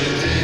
it is.